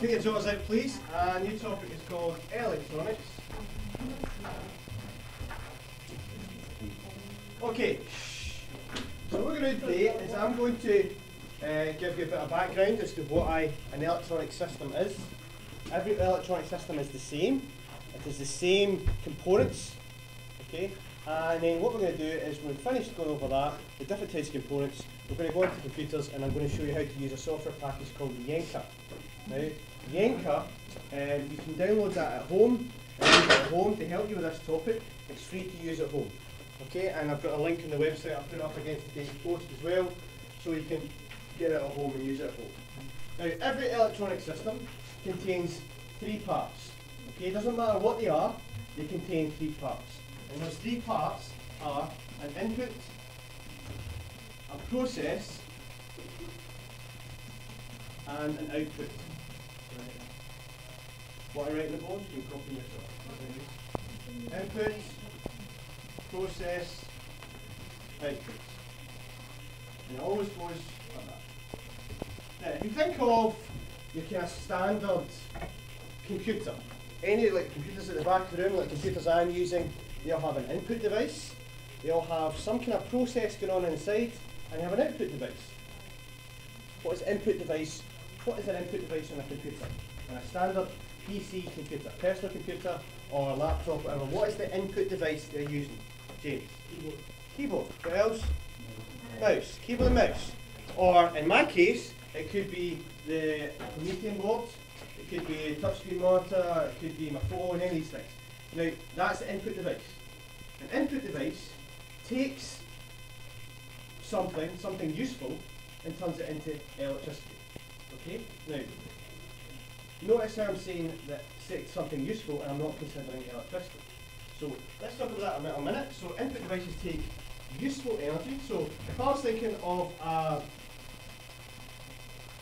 Take your jaws out, please. A new topic is called electronics. Okay. So what we're going to do today is I'm going to uh, give you a bit of background as to what I, an electronic system is. Every electronic system is the same. It has the same components. Okay. And then what we're going to do is when we've finished going over that, the different types of components, we're going to go into computers and I'm going to show you how to use a software package called Yenka. Now, Yenka, um, you can download that at home, at home to help you with this topic. It's free to use at home. Okay, and I've got a link on the website, I'll put up against today's post as well, so you can get it at home and use it at home. Now, every electronic system contains three parts. Okay, it doesn't matter what they are, they contain three parts. And those three parts are an input, a process, and an output. What I write in the board, you can copy yourself. Input, process, output. And it always goes like that. Now, if you think of your kind of standard computer, any like computers at the back of the room, like computers I'm using, they'll have an input device, they'll have some kind of process going on inside, and they have an output device. What is input device? What is an input device on a computer? On a standard PC computer, personal computer or a laptop, whatever. What is the input device they're using? James? Keyboard. Keyboard. What else? Mouse. Keyboard and mouse. Or in my case, it could be the Promethean board, it could be a touchscreen monitor, it could be my phone, any of these things. Now, that's the input device. An input device takes something, something useful, and turns it into electricity. Okay? Now, notice how I'm saying that say something useful and I'm not considering electricity. So let's talk about that in a minute. So input devices take useful energy. So if I was thinking of a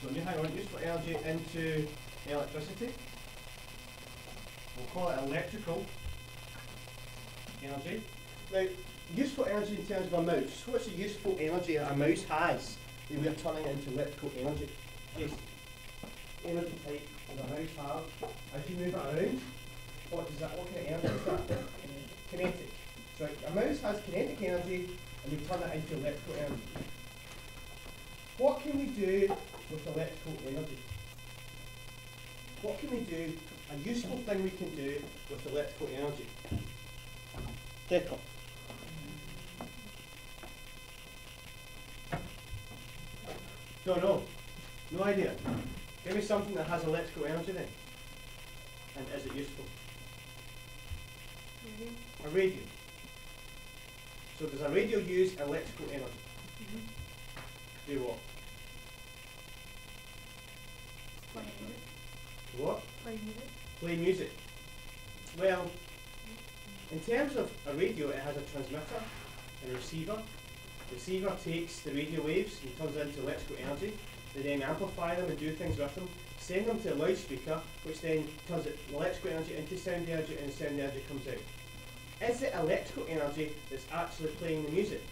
so you hang on, useful energy into electricity. We'll call it electrical energy. Now, useful energy in terms of a mouse. What's the useful energy a mouse has that we are turning into electrical energy? Yes. Energy type a mouse have? As you move it around, what does that, what kind of energy is that? Kinetic. So a mouse has kinetic energy and we turn it into electrical energy. What can we do with electrical energy? What can we do, a useful thing we can do with electrical energy? Declan. No, no. No idea. Give me something that has electrical energy then. And is it useful? Mm-hmm. A radio. So does a radio use electrical energy? Mm-hmm. Do what? Play music. What? Play music. Well, mm-hmm. in terms of a radio, it has a transmitter and a receiver. The receiver takes the radio waves and turns it into electrical energy. They then amplify them and do things with them, send them to a loudspeaker, which then turns it electrical energy into sound energy, and sound energy comes out. Is it electrical energy that's actually playing the music?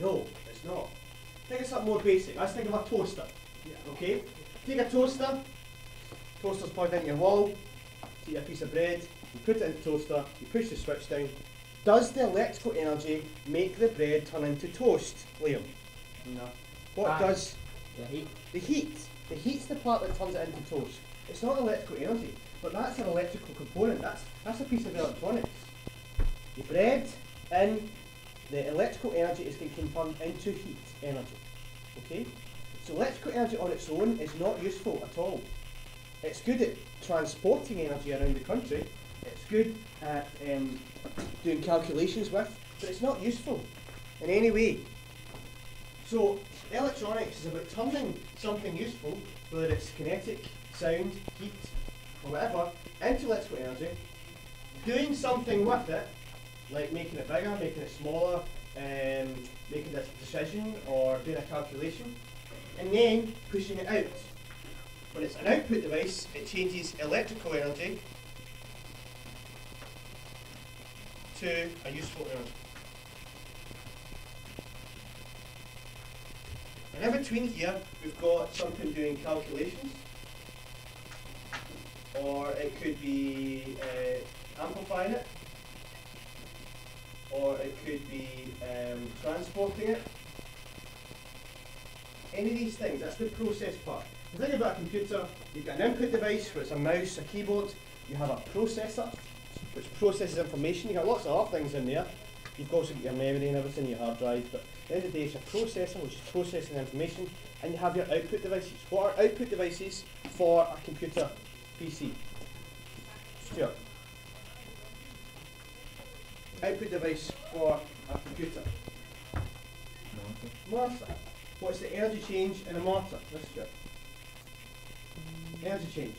No, it's not. Think of something more basic. Let's think of a toaster. Okay? Take a toaster, toaster's plugged into your wall, take a piece of bread, you put it in the toaster, you push the switch down. Does the electrical energy make the bread turn into toast, Liam? No. What does The heat. the heat? The heat's the part that turns it into toast. It's not electrical energy, but that's an electrical component. That's that's a piece of electronics. The bread in the electrical energy is getting turned into heat energy. Okay? So electrical energy on its own is not useful at all. It's good at transporting energy around the country. It's good at um, doing calculations with, but it's not useful in any way. So electronics is about turning something useful, whether it's kinetic, sound, heat, or whatever, into electrical energy, doing something with it, like making it bigger, making it smaller, um, making a decision or doing a calculation, and then pushing it out. When it's an output device, it changes electrical energy to a useful energy. And in between here, we've got something doing calculations, or it could be uh, amplifying it, or it could be um, transporting it. Any of these things, that's the process part. The thing about a computer, you've got an input device, where it's a mouse, a keyboard, you have a processor, which processes information. You've got lots of other things in there. You've also got your memory and everything, your hard drive, but the end of the day, it's a processor which is processing information, and you have your output devices. What are output devices for a computer PC? Stuart. Output device for a computer. Martha. What's the energy change in a motor? This Stuart. Energy change.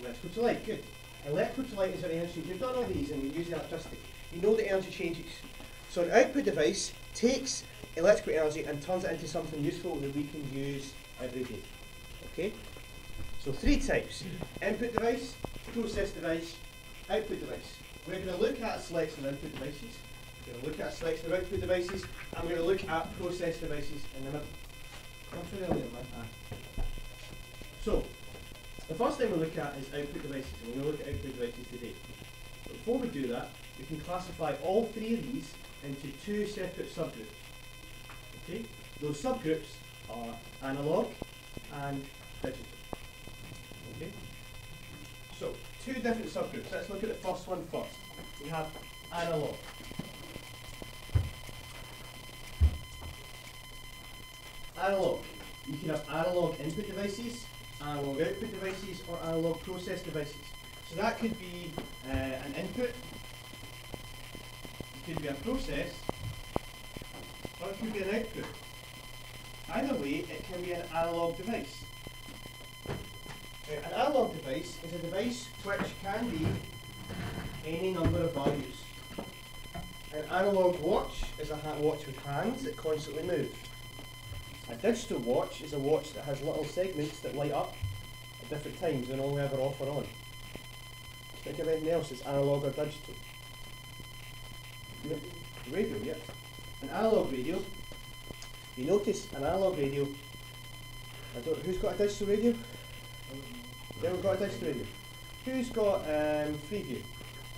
Electrical to light, good. Electrical light is an energy change. You've done all these and you're using electricity. You know the energy changes. So an output device takes electrical energy and turns it into something useful that we can use every day. Okay? So three types. Input device, process device, output device. We're going to look at a selection of input devices. We're going to look at a selection of output devices, and we're going to look at process devices in the middle. Man. Ah. So, the first thing we look at is output devices, and we're going to look at output devices today. But before we do that, we can classify all three of these into two separate subgroups. Okay? Those subgroups are analog and digital. Okay? So, two different subgroups. Let's look at the first one first. We have analog. Analog. You can have analog input devices, analog output devices, or analog process devices. So that could be uh, an input, could be a process, or it could be an output. Either way, it can be an analog device. Now, an analog device is a device which can be any number of values. An analog watch is a watch with hands that constantly move. A digital watch is a watch that has little segments that light up at different times and only ever off or on. Think of anything else that's analog or digital. Radio, yeah. An analog radio. You notice an analog radio. I don't. Who's got a digital radio? Anyone got a digital radio? Who's got um, Freeview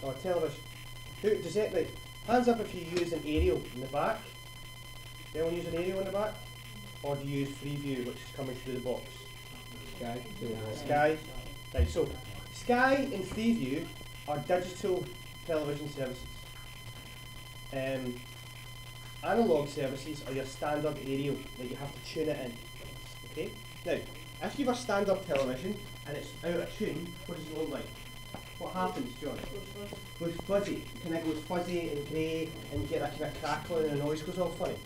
or television? Who does it? Right. Hands up if you use an aerial in the back. Anyone use an aerial in the back? Or do you use Freeview, which is coming through the box? Sky. Sky. Right, so Sky and Freeview are digital television services. Um, analog services are your standard aerial that you have to tune it in. Okay? Now, if you have a standard television and it's out of tune, what does it look like? What happens, John? Goes fuzzy. It kind of goes fuzzy and grey and you get that kind of crackling and the noise goes all funny.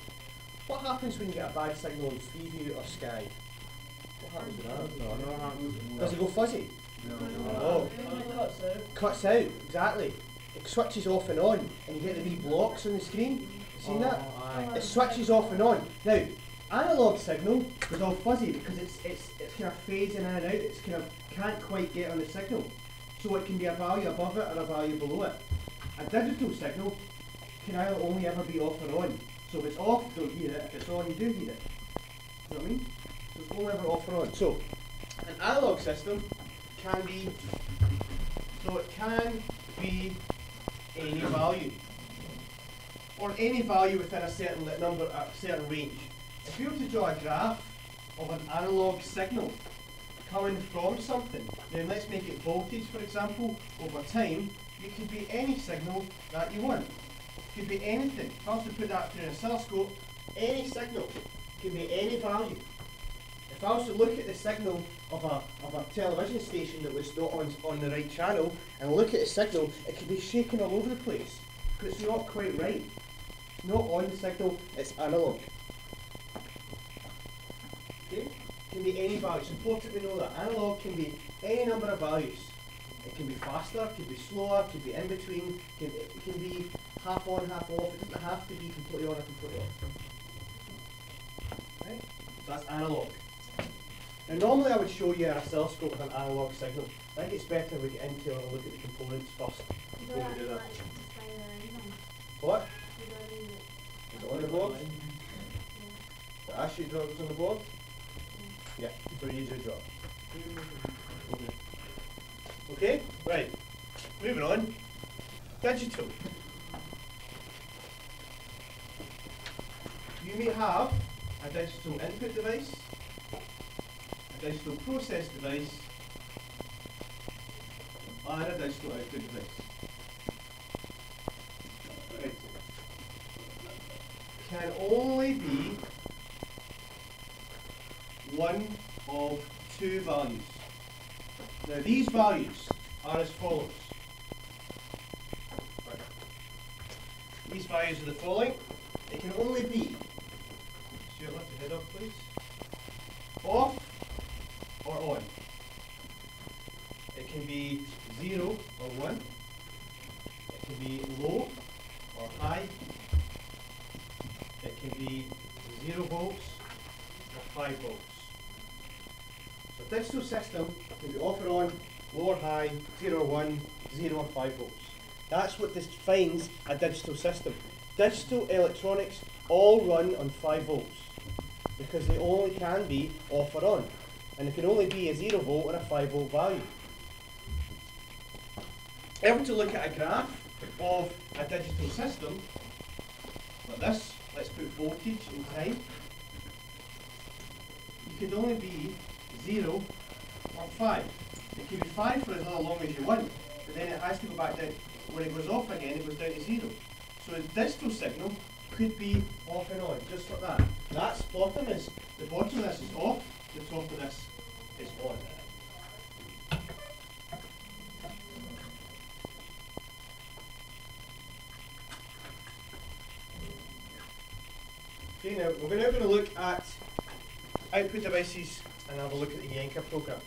What happens when you get a bad signal on Freeview or Sky? What happens with that? Does it go fuzzy? No. Cuts out, exactly. It switches off and on, and you get the wee blocks on the screen. Seen that? Oh, it switches off and on. Now, analog signal is all fuzzy because it's it's it's kind of phasing in and out. It's kind of can't quite get on the signal, so it can be a value above it or a value below it. A digital signal can either only ever be off or on. So if it's off, you don't hear it. If it's on, you do hear it. You know what I mean? So it's only ever off or on. So an analog system can be so it can be any value or any value within a certain number a certain range. If you were to draw a graph of an analog signal coming from something, then let's make it voltage for example, over time, it could be any signal that you want. It could be anything. If I to put that through an oscilloscope, any signal can be any value. If I was to look at the signal of a, of a television station that was not on, on the right channel and look at the signal, it could be shaking all over the place because it's not quite right. It's not on the signal, it's analog. Okay? It can be any value. It's important we know that. Analog can be any number of values. It can be faster, it can be slower, it can be in between, it can, it can be half on, half off. It doesn't have to be completely on or completely off. Right? So that's analog. Now normally I would show you an oscilloscope with an analog signal. I think it's better we get into it and look at the components first before we do that. What? on the board. I asked you was on the board. Yeah, so you usually draw. Okay, right. Moving on. Digital. You may have a digital input device, digital process device, and a digital output device. Right. Can only be one of two values. Now these values are as follows. These values are the following. It can only be, your head up please, or on. It can be 0 or 1. It can be low or high. It can be 0 volts or 5 volts. So digital system can be off or on, low or high, 0 or 1, 0 or 5 volts. That's what defines a digital system. Digital electronics all run on 5 volts because they only can be off or on. And it can only be a 0 volt or a 5 volt value. Were to look at a graph of a digital system, like this, let's put voltage in time, you could only be 0 or 5. It can be 5 for as long as you want, but then it has to go back down. When it goes off again, it goes down to 0. So a digital signal could be off and on, just like that. That's bottom is, the bottom of this is off, the this is on. Okay, now we're now going to look at output devices and have a look at the Yenka program.